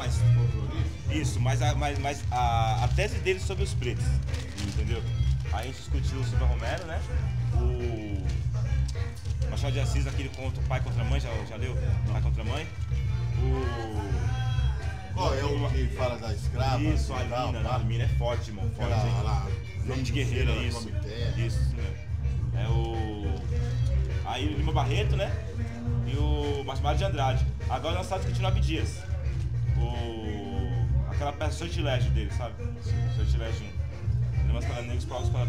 Mas. Isso, mas, a, mas, mas a, a tese dele sobre os pretos. Entendeu? Aí a gente discutiu o Silva Romero, né? O. Machado de Assis, aquele contra o pai contra a mãe, já, já leu? Pai contra a mãe. O. Qual é o que fala da escrava? Isso, a né? pá? A Almina é forte, irmão. Forte, hein? lá, Nome de ela isso. Isso, mesmo. É o. Aí o Lima Barreto, né? E o Martimado de Andrade. Agora nós estamos discutindo o Abdias. O. Aquela peça sortilégio dele, sabe? Sortilégio 1. Ele é mais negros para os para